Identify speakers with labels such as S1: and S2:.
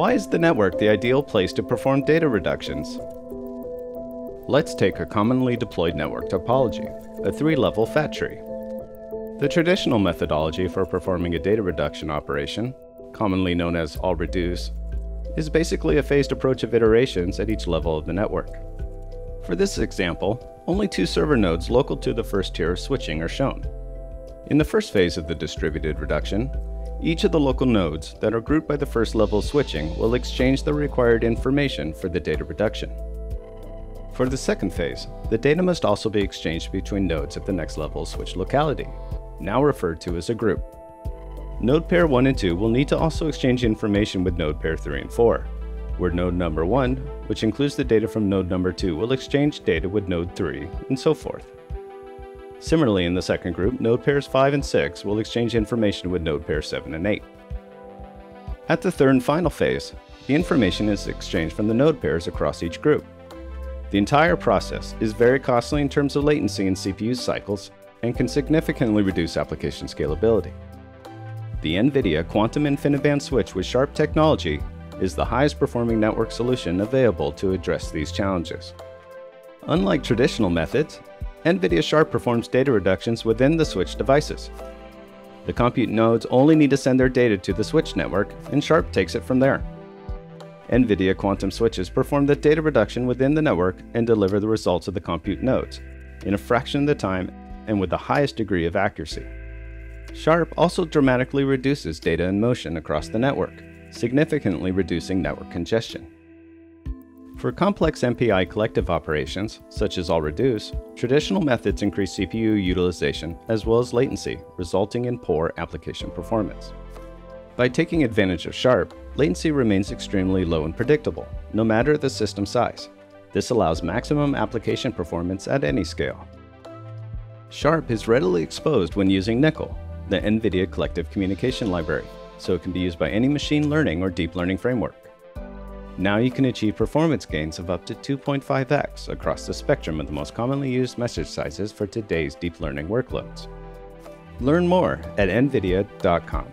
S1: Why is the network the ideal place to perform data reductions? Let's take a commonly deployed network topology, a three-level fat tree. The traditional methodology for performing a data reduction operation, commonly known as all reduce, is basically a phased approach of iterations at each level of the network. For this example, only two server nodes local to the first tier of switching are shown. In the first phase of the distributed reduction, each of the local nodes that are grouped by the first level switching will exchange the required information for the data reduction. For the second phase, the data must also be exchanged between nodes at the next level switch locality, now referred to as a group. Node pair 1 and 2 will need to also exchange information with node pair 3 and 4, where node number 1, which includes the data from node number 2, will exchange data with node 3, and so forth. Similarly, in the second group, node pairs 5 and 6 will exchange information with node pairs 7 and 8. At the third and final phase, the information is exchanged from the node pairs across each group. The entire process is very costly in terms of latency and CPU cycles and can significantly reduce application scalability. The NVIDIA Quantum InfiniBand switch with Sharp technology is the highest performing network solution available to address these challenges. Unlike traditional methods, NVIDIA Sharp performs data reductions within the switch devices. The compute nodes only need to send their data to the switch network, and Sharp takes it from there. NVIDIA Quantum switches perform the data reduction within the network and deliver the results of the compute nodes in a fraction of the time and with the highest degree of accuracy. Sharp also dramatically reduces data in motion across the network, significantly reducing network congestion. For complex MPI collective operations, such as all reduce, traditional methods increase CPU utilization as well as latency, resulting in poor application performance. By taking advantage of Sharp, latency remains extremely low and predictable, no matter the system size. This allows maximum application performance at any scale. Sharp is readily exposed when using NCCL, the NVIDIA Collective Communication Library, so it can be used by any machine learning or deep learning framework. Now you can achieve performance gains of up to 2.5x across the spectrum of the most commonly used message sizes for today's deep learning workloads. Learn more at nvidia.com.